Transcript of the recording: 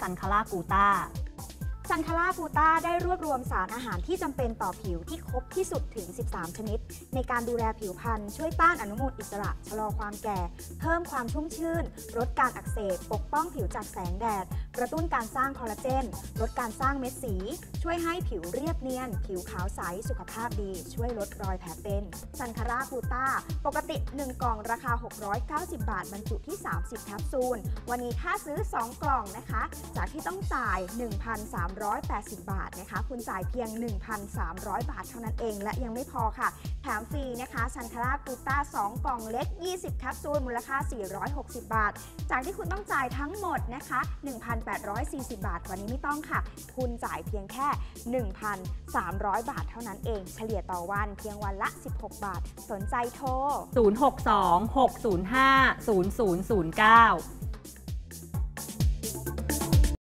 ซันคาร่ากูตา ซันคารากูต้าได้รวบรวมสารอาหารที่จำเป็นต่อผิวที่ครบที่สุดถึง 13 ชนิด ในการดูแลผิวพรรณช่วยต้านอนุมูลอิสระ ชะลอความแก่ เพิ่มความชุ่มชื่น ลดการอักเสบ ปกป้องผิวจากแสงแดด กระตุ้นการสร้างคอลลาเจน ลดการสร้างเม็ดสี ช่วยให้ผิวเรียบเนียน ผิวขาวใส สุขภาพดี ช่วยลดรอยแผลเป็นซันคารากูต้า ปกติ 1 กล่องราคา 690 บาทบรรจุที่ 30 แคปซูล วันนี้ถ้าซื้อ 2 กล่องนะคะ จากที่ต้องจ่าย 1,300 1,380 บาทนะคะ คุณจ่ายเพียง 1,300 บาทเท่านั้นเอง และยังไม่พอค่ะ แถมฟรีนะคะซันคาร่ากูต้า 2 กล่องเล็ก 20 แคปซูล มูลค่า 460 บาท จากที่คุณต้องจ่ายทั้งหมดนะคะ 1,840 บาท วันนี้ไม่ต้องค่ะ คุณจ่ายเพียงแค่ 1,300 บาทเท่านั้นเอง เฉลี่ยต่อวันเพียงวันละ 16 บาทสนใจโทร 062 605 0009